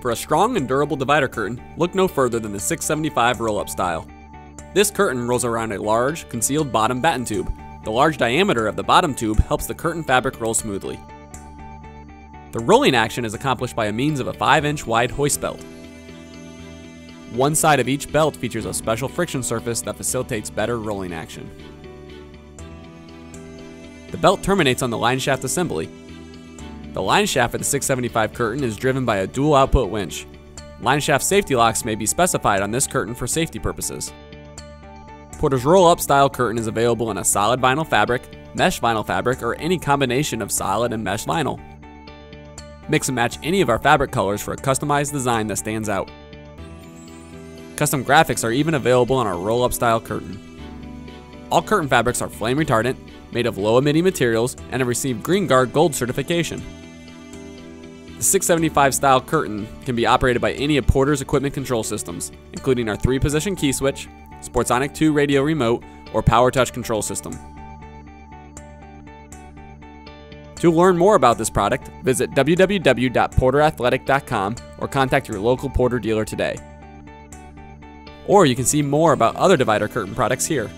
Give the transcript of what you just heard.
For a strong and durable divider curtain, look no further than the 675 roll-up style. This curtain rolls around a large, concealed bottom batten tube. The large diameter of the bottom tube helps the curtain fabric roll smoothly. The rolling action is accomplished by a means of a 5-inch wide hoist belt. One side of each belt features a special friction surface that facilitates better rolling action. The belt terminates on the line shaft assembly. The line shaft for the 675 curtain is driven by a dual output winch. Line shaft safety locks may be specified on this curtain for safety purposes. Porter's roll-up style curtain is available in a solid vinyl fabric, mesh vinyl fabric, or any combination of solid and mesh vinyl. Mix and match any of our fabric colors for a customized design that stands out. Custom graphics are even available on our roll-up style curtain. All curtain fabrics are flame retardant, made of low emitting materials, and have received GREENGUARD Gold certification. The 675 style curtain can be operated by any of Porter's equipment control systems, including our 3 position key switch, Sportsonic 2 radio remote, or Power Touch control system. To learn more about this product, visit www.porterathletic.com or contact your local Porter dealer today. Or you can see more about other divider curtain products here.